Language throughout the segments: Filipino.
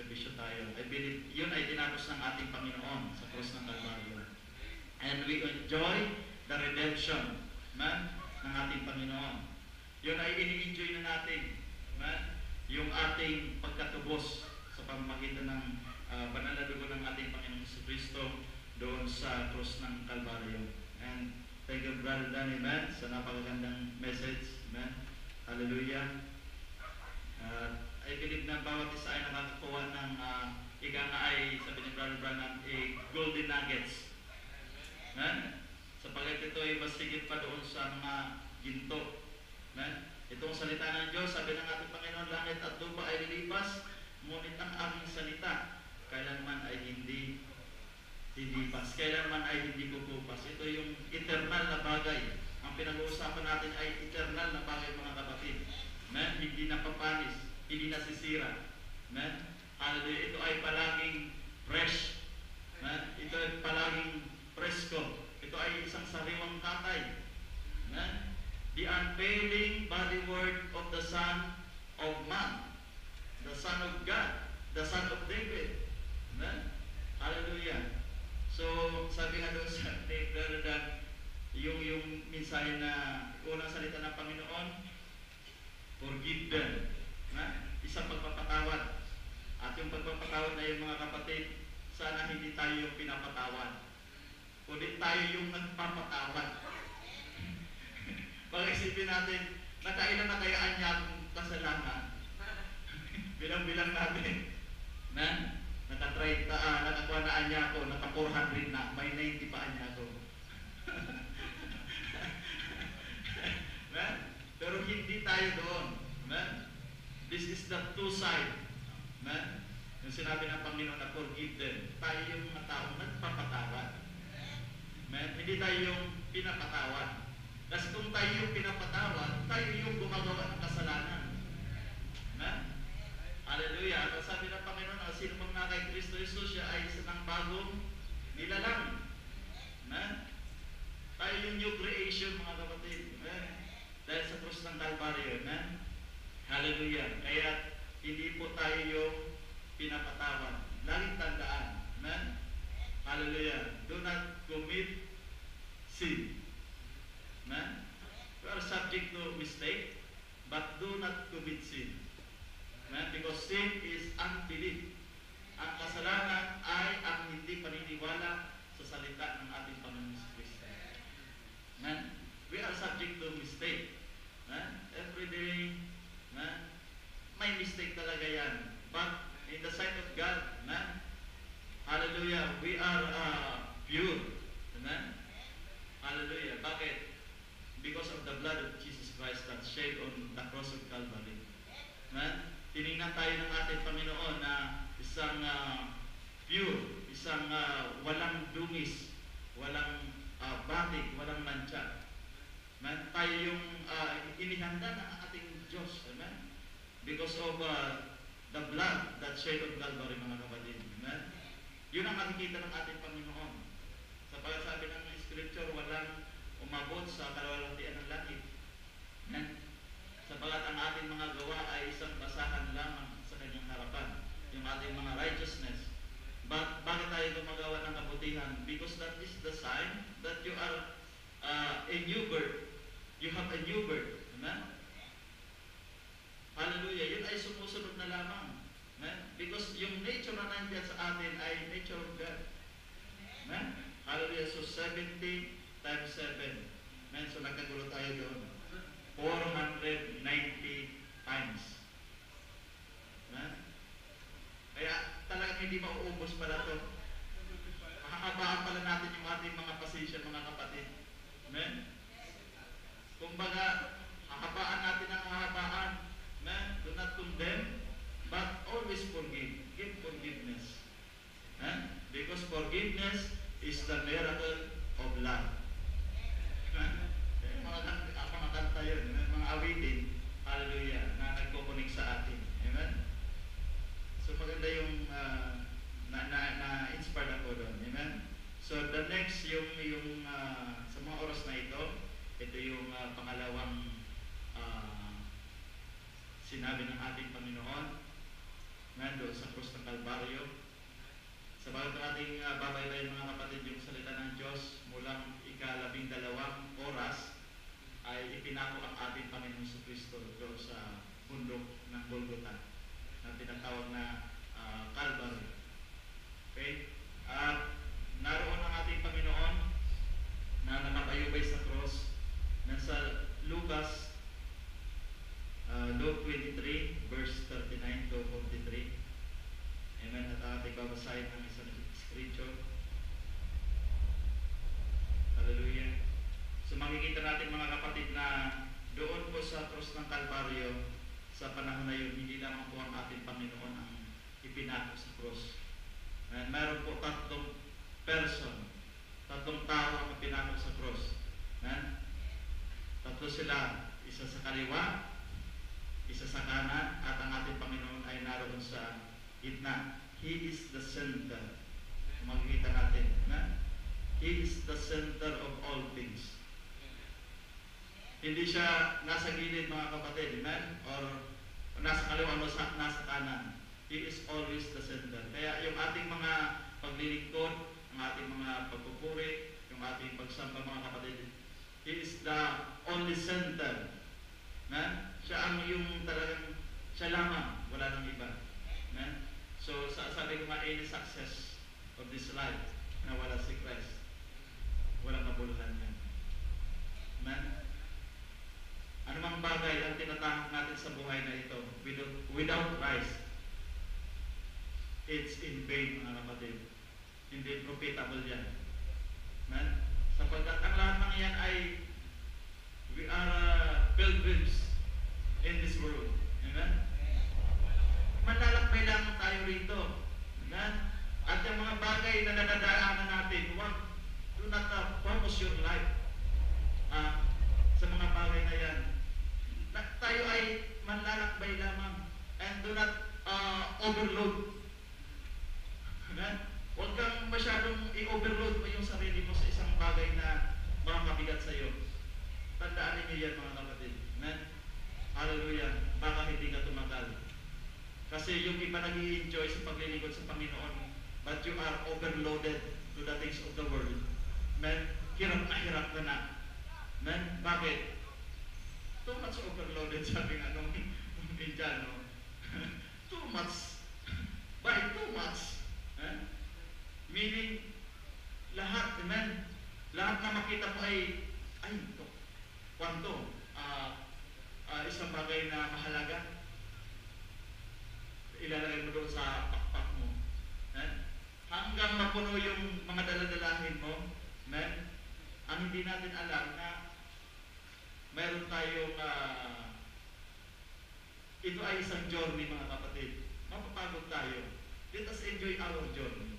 magsakripisyo tayo. I believe yun ay tinapos ng ating Panginoon sa krus ng Kalbaryo. And we enjoy the redemption man, ng ating Panginoon. Yun ay ini-enjoy na natin. Man, yung ating pagkatubos sa pamamagitan ng uh, banal na dugo ng ating Panginoon sa Kristo doon sa krus ng Kalbaryo. And thank you, Brother Danny, man, sa napakagandang message. Man. Hallelujah. Uh, I believe na bawat isa ay nakakakuha ng uh, ika nga ay, sabi ni Brother Branham, eh, golden nuggets. Man? Sapagat ito ay mas higit pa doon sa mga ginto. Man? Itong salita ng Diyos, sabi ng ating Panginoon, langit at lupa ay lilipas, ngunit ang aming salita, kailanman ay hindi lilipas. Kailanman ay hindi kukupas. Ito yung eternal na bagay. Ang pinag-uusapan natin ay eternal na bagay mga kapatid. Man, hindi napapanis, hindi nasisira. Man, hallelujah. Ito ay palaging fresh. Man, ito ay palaging presko. Ito ay isang sariwang katay. Man, the unfailing body word of the Son of Man, the Son of God, the Son of David. Man, hallelujah. So, sabi nga doon sa Brother Dan, yung, yung mensahe na unang salita ng Panginoon, forgive them. Na? Isang pagpapatawad. At yung pagpapatawad na yung mga kapatid, sana hindi tayo yung pinapatawad. Kundi tayo yung nagpapatawad. Pag-isipin natin, nakailan na kayaan niya akong kasalanan? Bilang-bilang natin. Na? Naka-30, ah, nakakuha na niya ako, naka-400 na, may 90 pa niya ako. Man? Pero hindi tayo doon. Man? This is the two side. Man? Yung sinabi ng Panginoon na forgive them. Tayo yung mga taong nagpapatawad. Man? Hindi tayo yung pinapatawad. Kasi kung tayo yung pinapatawad, tayo yung gumagawa ng kasalanan. Man? Hallelujah. At sabi ng Panginoon, ang sino mang na kay Kristo Jesus, siya ay isang bagong nilalang. Man? Tayo yung new creation, mga kapatid. Man? Dahil sa krus ng Calvary, man? Hallelujah. Kaya hindi po tayo yung pinapatawad. Laging tandaan. Man? Hallelujah. Do not commit sin. Man? We are subject to mistake, but do not commit sin. Man? Because sin is unbelief. Ang kasalanan ay ang hindi paniniwala sa salita ng ating Panginoon sa Kristo. Man? We are subject to mistake. Man? Every day, man? may mistake talaga yan. But in the sight of God, man, hallelujah, we are uh, pure. Amen? Hallelujah. Bakit? Because of the blood of Jesus Christ that shed on the cross of Calvary. Man, tinignan tayo ng ating Panginoon na isang uh, pure, isang uh, walang dungis, walang uh, batik, walang mancha. Man, tayo yung uh, inihanda ng ating Diyos. Amen? Because of uh, the blood that shed on Calvary, mga kapatid. Amen? Yun ang makikita ng ating Panginoon. Sa pagsasabi ng Scripture, walang umabot sa kalawalatian ng langit. Amen? Sapagat ang ating mga gawa ay isang basahan lamang sa kanyang harapan. Yung ating mga righteousness. But bakit tayo gumagawa ng kabutihan? Because that is the sign that you are uh, a new birth. You have a new birth. Amen? Hallelujah. Yun ay sumusunod na lamang. Amen? Because yung nature na nandiyan sa atin ay nature of God. Amen? Hallelujah. So 70 times 7. Amen? So nagkagulo tayo doon. 490 times. Amen? Kaya talagang hindi mauubos pala ito. Makakabaan pala natin yung ating mga pasensya, mga kapatid. Amen? Kumbaga, hahabaan natin ang hahabaan. Amen? Do not condemn, but always forgive. Give forgiveness. Amen? Because forgiveness is the miracle of love. Amen? Eh, mga, kanta, mga kanta yun, mga awitin. hallelujah, na nagkukunik sa atin. Amen? So maganda yung ah, na, na, na-inspired ako doon. Amen? So the next, yung, yung ah, sa mga oras na ito, ito yung ah, pangalawang ah, sinabi ng ating Panginoon nando sa krus ng Kalbaryo. Sa ating uh, babaybayin mga kapatid yung salita ng Diyos mulang ikalabing dalawang oras ay ipinako ang ating Panginoon sa Kristo doon sa bundok ng Golgotha na tinatawag na uh, Calvary. Okay? At naroon ang ating Panginoon na nakapayubay sa cross nasa Lucas uh, Luke 23 verse 39 to 43 Amen. At ating babasahin ng isang scripture. Hallelujah. So makikita natin mga kapatid na doon po sa cross ng Kalbaryo, sa panahon na yun, hindi lamang po ang ating Panginoon ang ipinako sa cross. And meron po tatlong person, tatlong tao ang ipinako sa cross. And tatlo sila, isa sa kaliwa, isa sa kanan, at ang ating Panginoon ay naroon sa gitna. He is the center. Makikita natin. Na? He is the center of all things. Hindi siya nasa gilid mga kapatid, amen? Or nasa kaliwa o nasa, nasa kanan. He is always the center. Kaya yung ating mga paglilingkod, ang ating mga pagpupuri, yung ating pagsamba mga kapatid, He is the only center. Na? Siya ang yung talagang, siya lamang, wala nang iba. Amen? So, sa, sabi ko nga, any success of this life na wala si Christ, walang kabuluhan yan. Amen? Anumang bagay ang tinatahak natin sa buhay na ito, without, without Christ, it's in vain, mga kapatid. Hindi profitable yan. Amen? Sapagkat ang lahat ng yan ay we are uh, pilgrims in this world. Amen? Manlalakbay lamang tayo rito. Amen? At yung mga bagay na nadadaanan natin, wag, do not uh, focus your life uh, sa mga bagay na yan. Na, tayo ay manlalakbay lamang and do not uh, overload. Amen? Huwag kang masyadong i-overload mo yung sarili mo sa isang bagay na mga mabigat sa iyo. Tandaan ninyo yan mga kapatid. Amen? Hallelujah. Baka hindi ka tumagal. Kasi yung iba nag enjoy sa paglilingkod sa Panginoon, but you are overloaded to the things of the world. Amen? Hirap na hirap ka na. Amen? Bakit? Too much overloaded, sabi nga nung Indiano. too much. By too much. Eh? Meaning, lahat, amen? Lahat na makita mo ay, ay, ito, kwanto, ah, ah, isang bagay na mahalaga, ilalagay mo doon sa pakpak mo. Eh? Hanggang mapuno yung mga daladalahin mo, amen? Ang hindi natin alam na mayroon tayong uh, ito ay isang journey mga kapatid. Mapapagod tayo. Let us enjoy our journey.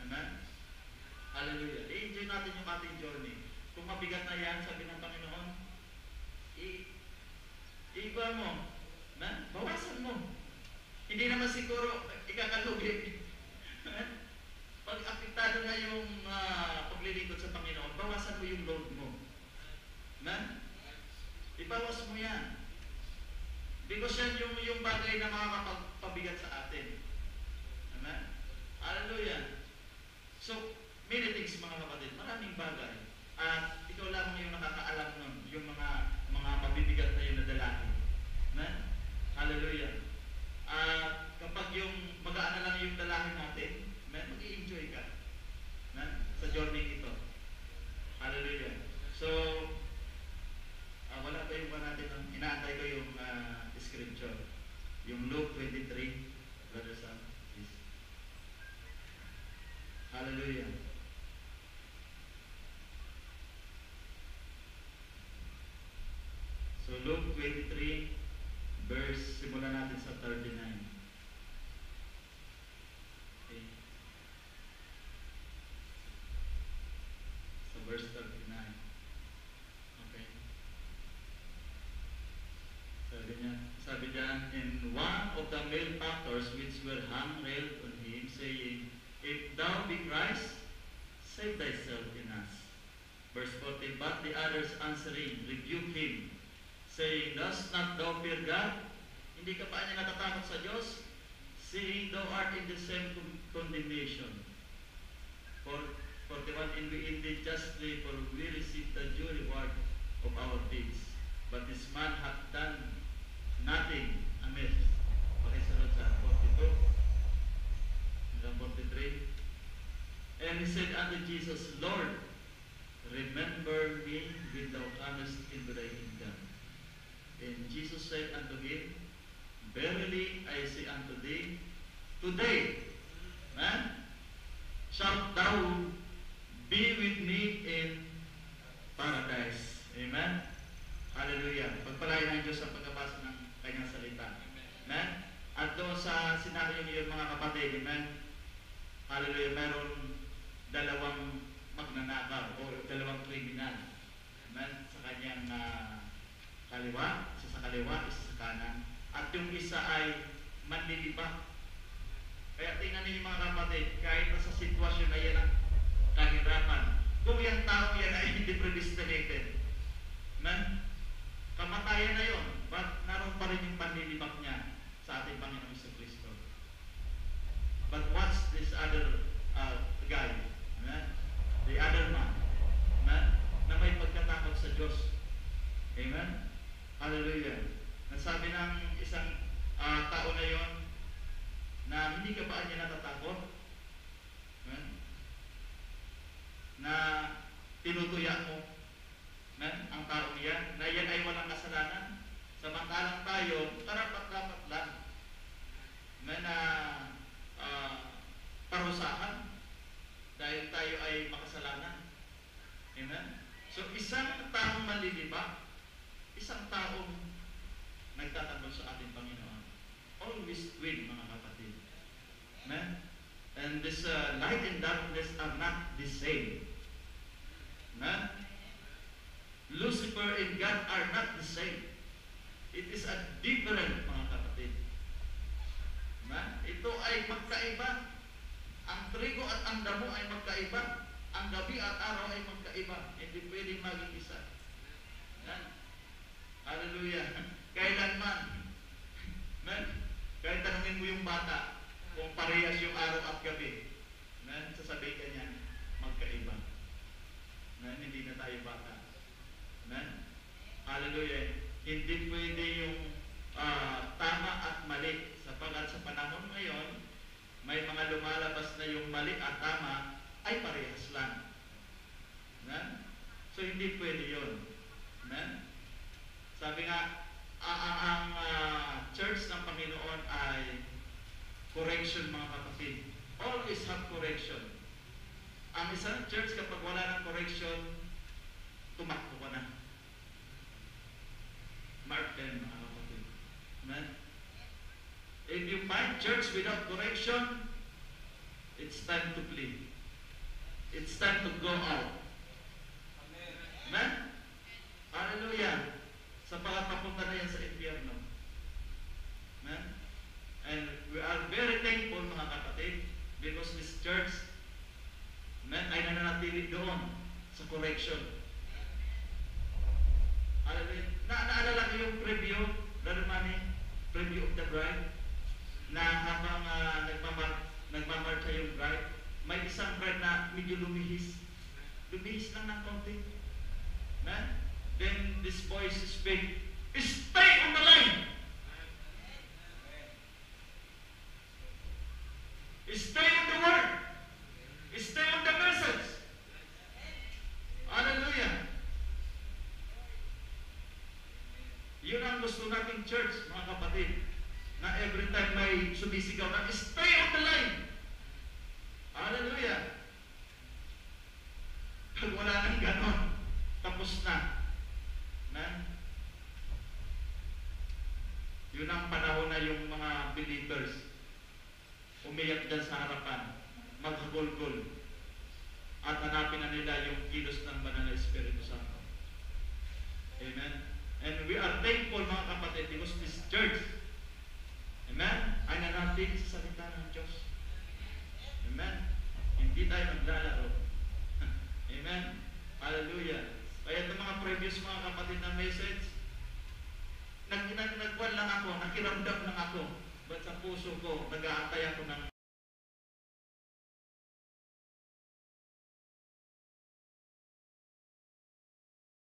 Amen? Hallelujah. I-enjoy natin yung ating journey. Kung mabigat na yan, sabi ng Panginoon, i- iba mo. Na? Bawasan mo. Hindi naman siguro ikakalugi. Pag apektado na yung uh, paglilingkod sa Panginoon, bawasan mo yung load mo. Na? Ibawas mo yan. Because yan yung, yung bagay na makakapagpabigat sa atin. Amen? Hallelujah. So, many things mga kapatid, maraming bagay. At ikaw lang yung nakakaalam nun, yung mga mga mabibigat na yung nadalahin. Amen? Hallelujah. At kapag yung magaan na lang yung dalahin natin, amen, mag-i-enjoy ka. Amen? Sa journey ito. Hallelujah. So, uh, wala pa yung ba natin, ang inaantay ko yung uh, scripture. Yung Luke 23, Brother Sam, please. Hallelujah. So Luke 23, verse, simulan natin sa 39. Okay. Sa verse 39. Okay. So, ganyan malefactors which were hung railed on him, saying, If thou be Christ, save thyself in us. Verse 14, But the others answering, rebuked him, saying, Dost not thou fear God? Hindi ka pa niya natatakot sa Diyos? Seeing thou art in the same con- condemnation. For 41, And we indeed justly, for we receive the due reward of our deeds. But this man hath done nothing amiss. Pakisunod sa 42 hanggang 43. And he said unto Jesus, Lord, remember me when thou comest into thy kingdom. And Jesus said unto him, Verily I say unto thee, today, man, shalt thou be with me in paradise. Amen? Hallelujah. Pagpalain ng Diyos sa pagkabasa ng kanyang salita. Amen? At doon sa sinabi niyo mga kapatid, amen? Hallelujah. Meron dalawang magnanakaw o dalawang kriminal. Amen? Sa kanyang ah, kaliwa, isa sa kaliwa, isa sa kanan. At yung isa ay manliliba. Kaya tingnan niyo mga kapatid, kahit sa sitwasyon na yan ang kahirapan, kung yung tao yan ay hindi predestinated, man, kamatayan na yon, but naroon pa rin yung panlilibak niya sa ating Panginoong Iso Kristo. But what's this other uh, guy? Amen? The other man. Amen? Na may pagkatakot sa Diyos. Amen? Hallelujah. Nasabi ng isang ah, tao na yon na hindi ka ba niya natatakot? Amen? Na tinutuya mo Amen? ang taong yan, na yan ay walang kasalanan. Samantalang tayo, karapat-dapat lang Amen? na ah, parusahan dahil tayo ay makasalanan. Amen? So, isang taong maliliba, isang taong nagtatanggol sa ating Panginoon. Always win, mga kapatid. Amen? And this uh, light and darkness are not the same. Amen? Lucifer and God are not the same. It is a different, mga kapatid. Amen? Ito ay magkaiba. Ang trigo at ang damo ay magkaiba. Ang gabi at araw ay magkaiba. Hindi pwedeng maging isa. Amen? Hallelujah. Kailanman. Amen? Kahit tanungin mo yung bata kung parehas yung araw at gabi. Amen? Sasabihin ka niya, magkaiba. Amen? Hindi na tayo bata. Amen? Hallelujah. Hindi pwede yung ah, tama at mali. Sapagat sa panahon ngayon, may mga lumalabas na yung mali at tama ay parehas lang. Amen? So, hindi pwede yun. Amen? Sabi nga, a- a- ang ah, church ng Panginoon ay correction mga kapatid. Always have correction. Ang isang church kapag wala ng correction, tumakbo ka na. Mark 10 mga kapatid. Amen? If you find church without correction, it's time to flee. It's time to go out. Amen? Hallelujah. Sa papunta na yan sa impyerno. Amen? And we are very thankful mga kapatid because this church Amen, ay nananatili doon sa correction. Hallelujah. Na naalala ko yung preview, Brother Manny, preview of the bride, na habang uh, nagmamar nagmamarcha yung bride, may isang bride na medyo lumihis. Lumihis lang ng konti. Amen? Then this voice speak, Stay on the line! Stay on the word! Stay on the message! Hallelujah! Yun ang gusto nating church, mga kapatid, na every time may sumisigaw na, stay on the line!